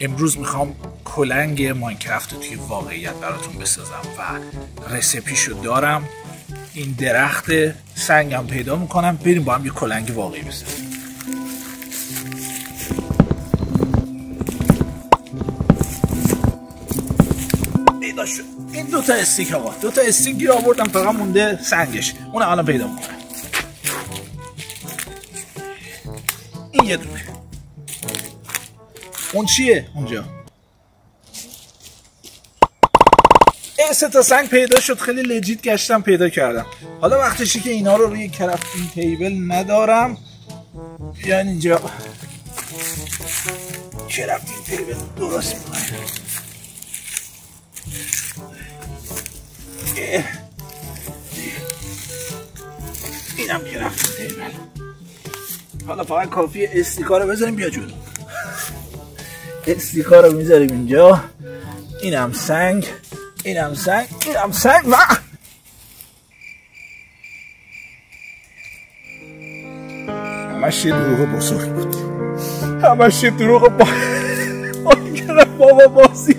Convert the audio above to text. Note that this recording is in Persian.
امروز می‌خوام کلنگ ماینکرافت رو توی واقعیت براتون بسازم و رسپیشو دارم. این درخت سنگم پیدا می‌کنم. بریم با هم یه کلنگ واقعی بسازیم. پیدا شد. این دوتا استیک آقا دوتا استیک گیر آوردم. فقط مونده سنگش. اون الان پیدا می‌کنم. این یه دونه. اون چیه اونجا این سه تا سنگ پیدا شد خیلی لجیت گشتم پیدا کردم حالا وقتشی که اینا رو روی کرفتین تیبل ندارم بیان اینجا کرفتین تیبل درست می‌کنم اینم کرفتین تیبل حالا فقط کافی استیکا رو بذاریم بیا جلو استیکا رو می‌ذاریم اینجا اینم سنگ اینم سنگ اینم سنگ و همش یه دروغ بزرگ بود همش یه دروغ با بابا بازی